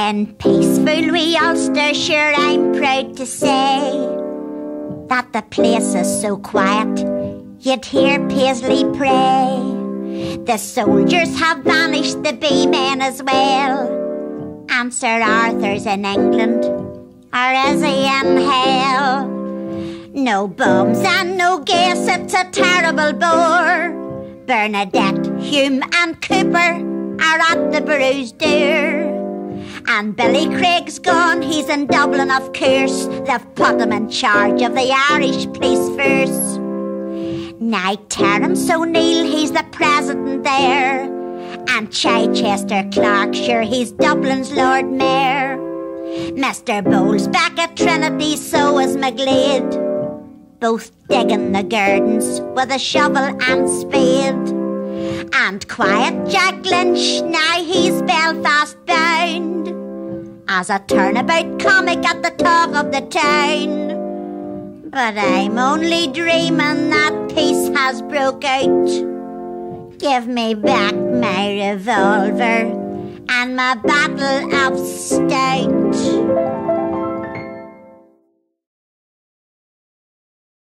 In peaceful wee Ulster, sure I'm proud to say that the place is so quiet, you'd hear Paisley pray. The soldiers have vanished, the B-men as well, and Sir Arthur's in England, or is he in hell? No bombs and no gas, it's a terrible bore. Bernadette, Hume, and Cooper are at the bruised door. And Billy Craig's gone, he's in Dublin, of course. They've put him in charge of the Irish police force. Now Terence O'Neill, he's the president there. And Chichester Clark, sure, he's Dublin's Lord Mayor. Mr. Bowles back at Trinity, so is McGlade. Both digging the gardens with a shovel and spade. And quiet Jack Lynch, now As a turnabout comic at the top of the town. But I'm only dreaming that peace has broke out. Give me back my revolver and my battle of stout.